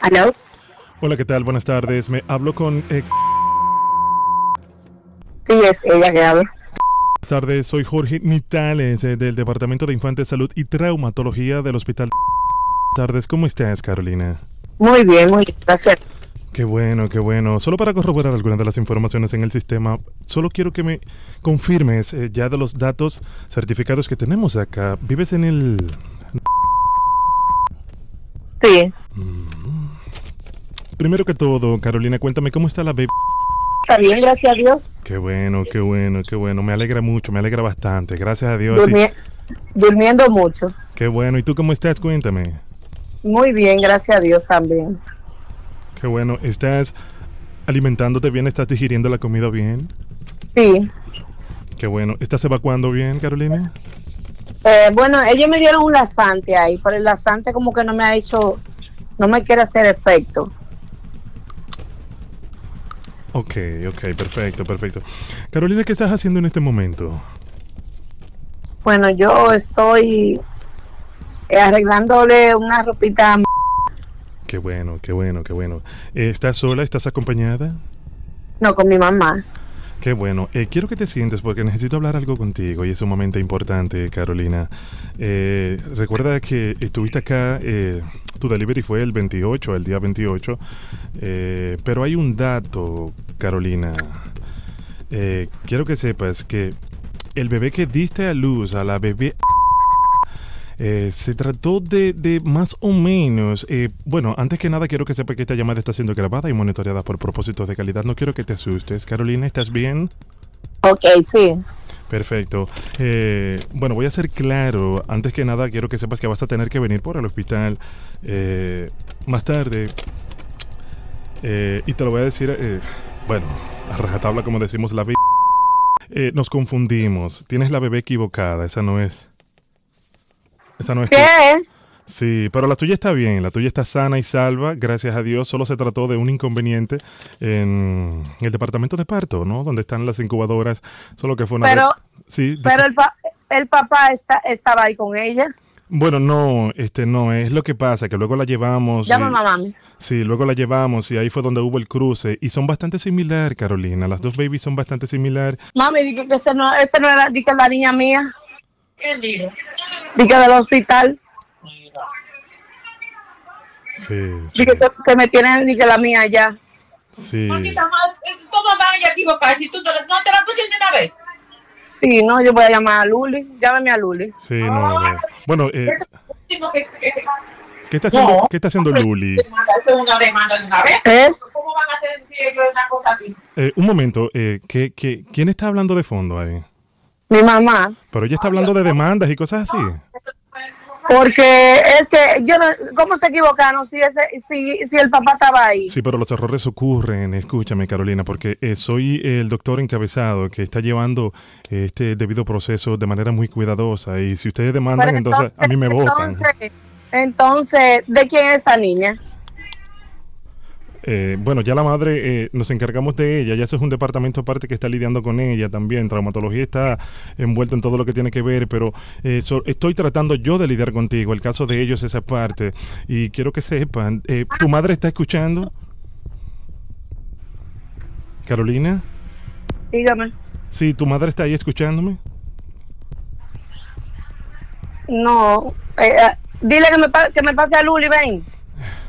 ¿Aló? Hola, ¿qué tal? Buenas tardes. Me hablo con... eh, Sí, es ella que habla. buenas tardes, soy Jorge Nitales eh, del Departamento de Infante Salud y Traumatología del Hospital. Buenas tardes, ¿cómo estás, Carolina? Muy bien, muy bien. Gracias. Qué bueno, qué bueno. Solo para corroborar algunas de las informaciones en el sistema, solo quiero que me confirmes eh, ya de los datos certificados que tenemos acá. ¿Vives en el... Sí, Primero que todo, Carolina, cuéntame cómo está la bebé. está bien, gracias a Dios. Qué bueno, qué bueno, qué bueno. Me alegra mucho, me alegra bastante. Gracias a Dios. y- durmiendo mucho. Qué bueno. ¿Y tú cómo estás? Cuéntame. Muy bien, gracias a Dios también. Qué bueno. ¿Estás alimentándote bien? ¿Estás digiriendo la comida bien? Sí. Qué bueno. ¿Estás evacuando bien, Carolina? Eh, bueno, ellos me dieron un lasante ahí, pero el lasante como que no me ha hecho, no me quiere hacer efecto. Ok, ok, perfecto, perfecto. Carolina, ¿qué estás haciendo en este momento? Bueno, yo estoy eh, arreglándole una ropita. a- Qué bueno, qué bueno, qué bueno. Eh, ¿Estás sola? ¿Estás acompañada? No, con mi mamá. Qué bueno. Eh, quiero que te sientes porque necesito hablar algo contigo y es sumamente importante, Carolina. Eh, recuerda que estuviste acá, eh, tu delivery fue el 28, el día 28, eh, pero hay un dato, Carolina. Eh, quiero que sepas que el bebé que diste a luz, a la bebé... eh, se trató de, de más o menos, eh, bueno, antes que nada quiero que sepa que esta llamada está siendo grabada y monitoreada por propósitos de calidad. No quiero que te asustes. Carolina, ¿estás bien? Ok, sí. Perfecto. Eh, bueno, voy a ser claro. Antes que nada, quiero que sepas que vas a tener que venir por el hospital eh, más tarde. Eh, y te lo voy a decir, eh, bueno, a rajatabla, como decimos la. Eh, nos confundimos. Tienes la bebé equivocada. Esa no es. Esa no es. ¿Qué? Sí, pero la tuya está bien, la tuya está sana y salva, gracias a Dios. Solo se trató de un inconveniente en el departamento de parto, ¿no? Donde están las incubadoras. Solo que fue una. Pero- sí, Pero el, pa- el papá está, estaba ahí con ella. bueno, no, este no, es lo que pasa, que luego la llevamos. Llama mamá. Sí, luego la llevamos y ahí fue donde hubo el cruce. Y son bastante similar, Carolina. Las dos babies son bastante similar. Mami, dije que ese no, ese no era, dije la niña mía. ¿Qué digo? Dije del hospital. Sí, sí. Dije que, que me tienen, dije la mía ya. sí. Eh, ¿Cómo van a equivocar si tú no te la pusiste una vez? Sí, no, yo voy a llamar a Luli. Llámame a Luli. Sí, no. no. Bueno, eh, que- que- que- ¿qué, está haciendo, No. ¿qué está haciendo Luli? demanda, esto es una demanda de una vez. ¿Eh? ¿Cómo van a hacer si ellos una cosa así? Eh, un momento, eh, ¿qué, qué, quién está hablando de fondo ahí? Mi mamá. Pero ella está hablando de demandas y cosas así. Porque es que yo no, ¿cómo se equivocaron si ese, si, si el papá estaba ahí? Sí, pero los errores ocurren. Escúchame, Carolina, porque eh, soy el doctor encabezado que está llevando eh, este debido proceso de manera muy cuidadosa. Y si ustedes demandan, entonces a mí me votan. Entonces, entonces, ¿de quién es esta niña? Eh, bueno, ya la madre eh, nos encargamos de ella, ya eso es un departamento aparte que está lidiando con ella también. Traumatología está envuelta en todo lo que tiene que ver, pero eh, so- estoy tratando yo de lidiar contigo. El caso de ellos es esa parte. Y quiero que sepan, eh, ¿tu madre está escuchando? Carolina, Dígame. sí, tu madre está ahí escuchándome. No. eh, eh, dile que me, que me pase a Luli, ven.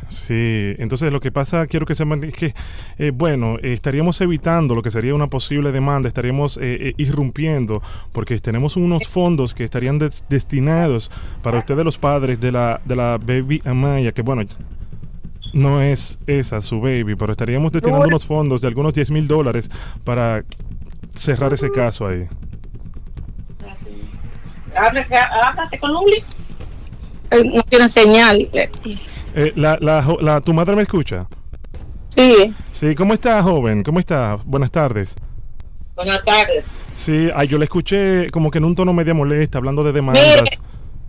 Sí, entonces lo que pasa, quiero que sepan es que, eh, bueno, eh, estaríamos evitando lo que sería una posible demanda, estaríamos eh, eh, irrumpiendo, porque tenemos unos fondos que estarían des- destinados para ustedes los padres de la, de la baby Amaya, que bueno, no es esa su baby, pero estaríamos destinando No. unos fondos de algunos 10 mil dólares para cerrar ese caso ahí. Háblate con Luli. Eh, no tiene señal. Eh, la, la, la- ¿Tu madre me escucha? Sí. Sí, ¿cómo está, joven? ¿Cómo está? Buenas tardes. Buenas tardes. Sí, ay, yo le escuché como que en un tono media molesta, hablando de demandas. Mire,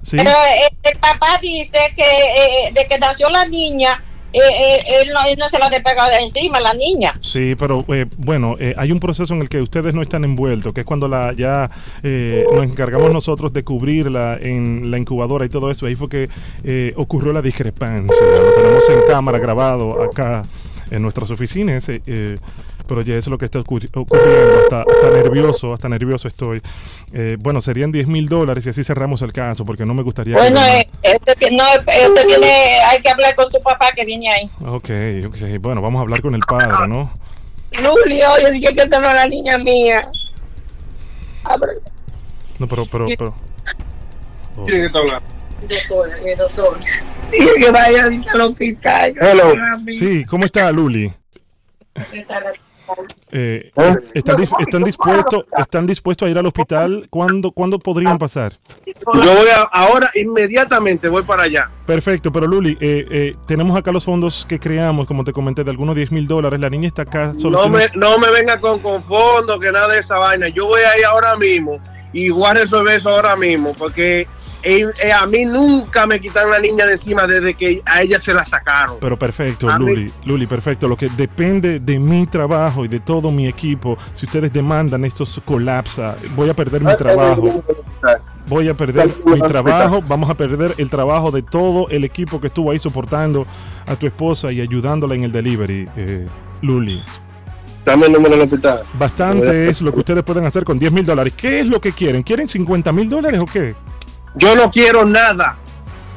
Sí, Pero eh, el papá dice que eh, de que nació la niña, eh, eh, él, no, él no se la despega de encima, la niña. Sí, pero eh, bueno, eh, hay un proceso en el que ustedes no están envueltos, que es cuando la ya eh, nos encargamos nosotros de cubrirla en la incubadora y todo eso. Ahí fue que eh, ocurrió la discrepancia. Lo tenemos en cámara grabado acá en nuestras oficinas. eh, eh, pero ya es lo que está ocurri- ocurriendo. Hasta, hasta nervioso, hasta nervioso estoy. Eh, bueno, serían 10 mil dólares y así cerramos el caso, porque no me gustaría. que Bueno, eh, este, no, este tiene, hay que hablar con su papá que viene ahí. Ok, ok. Bueno, vamos a hablar con el padre, ¿no? Luli, oye, dije que esta no la niña mía. No, pero, pero, pero. Oh. ¿Quién está hablando? Dije que vaya al hospital. Hello. Sí, ¿cómo está Luli? Eh, ¿Eh? ¿están, están dispuestos están dispuestos a ir al hospital? ¿Cuándo, ¿Cuándo podrían pasar? Yo voy a, ahora inmediatamente voy para allá. Perfecto, pero Luli, eh, eh, tenemos acá los fondos que creamos, como te comenté, de algunos 10 mil dólares. La niña está acá. Solo No tiene- me, no me venga con, con fondo, que nada de esa vaina. Yo voy a ir ahora mismo y voy a resolver eso ahora mismo, porque eh, eh, a mí nunca me quitan la niña de encima desde que a ella se la sacaron. Pero perfecto, A mí- Luli, Luli, perfecto. Lo que depende de mi trabajo y de todo mi equipo, si ustedes demandan esto colapsa, voy a perder mi trabajo. Voy a perder mi trabajo, vamos a perder el trabajo de todo el equipo que estuvo ahí soportando a tu esposa y ayudándola en el delivery, eh, Luli. Dame el número del hospital. Bastante es lo que ustedes pueden hacer con 10 mil dólares. ¿Qué es lo que quieren? ¿Quieren 50 mil dólares o qué? Yo no quiero nada.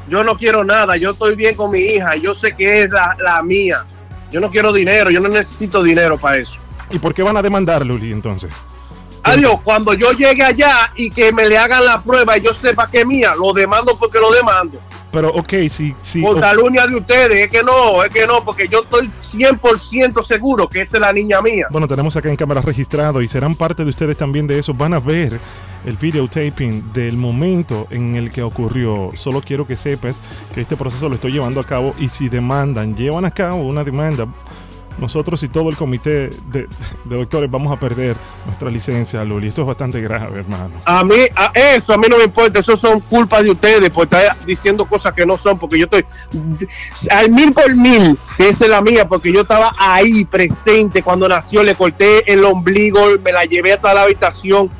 Yo no quiero nada. Yo estoy bien con mi hija. Yo sé que es la, la mía. Yo no quiero dinero. Yo no necesito dinero para eso. ¿Y por qué van a demandar, Luli, entonces? Adiós, cuando yo llegue allá y que me le hagan la prueba y yo sepa que es mía, lo demando porque lo demando. Pero, ok, si... si Por de ustedes, es que no, es que no, porque yo estoy 100% seguro que esa es la niña mía. Bueno, tenemos acá en cámara registrado y serán parte de ustedes también de eso. Van a ver el videotaping del momento en el que ocurrió. Solo quiero que sepas que este proceso lo estoy llevando a cabo y si demandan, llevan a cabo una demanda, nosotros y todo el comité de, de doctores vamos a perder nuestra licencia, Luli. Esto es bastante grave, hermano. A mí, a eso a mí no me importa, eso son culpas de ustedes por estar diciendo cosas que no son, porque yo estoy al mil por mil, que esa es la mía, porque yo estaba ahí presente cuando nació, le corté el ombligo, me la llevé hasta la habitación,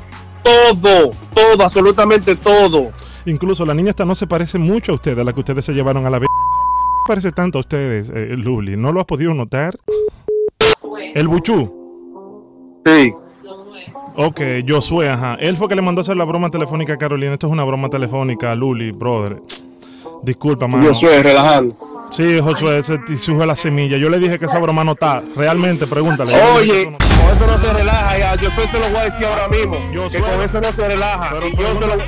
todo, todo, absolutamente todo. Incluso la niña esta no se parece mucho a ustedes, a la que ustedes se llevaron a la vez. parece tanto a ustedes, eh, Luli. ¿No lo has podido notar? El Buchú. Sí. Ok, Josué, ajá. Él fue que le mandó a hacer la broma telefónica a Carolina. Esto es una broma telefónica, Luli, brother. Disculpa, mano. Yo soy relajando. Sí, Josué, ese te sube la semilla. Yo le dije que esa broma no está. Realmente, pregúntale. Oye, con eso no se relaja, ya. Yo se lo voy a decir ahora mismo. Yo que soy- con eso no se relaja. Pero Y yo se lo, oye,